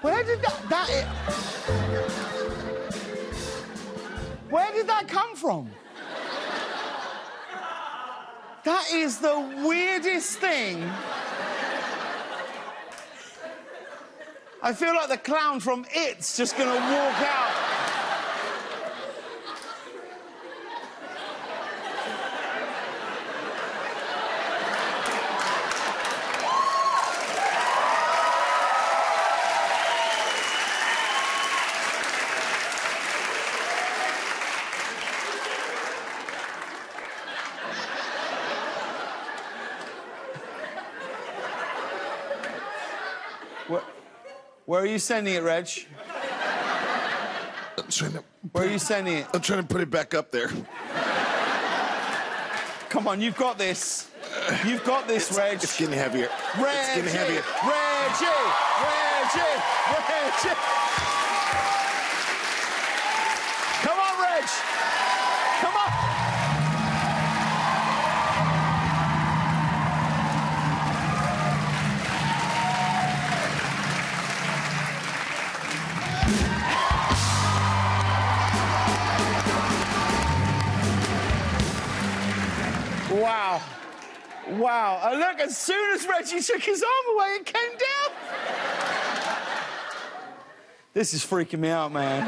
Where did that... that Where did that come from? That is the weirdest thing. I feel like the clown from It's just gonna walk out. Where, where are you sending it, Reg? I'm trying to, Where are you sending it? I'm trying to put it back up there. Come on, you've got this. You've got this, Reg. It's getting heavier. Reggie! It's getting heavier. Reggie! Reggie! Reggie! Wow. Wow. And look, as soon as Reggie took his arm away, it came down. This is freaking me out, man.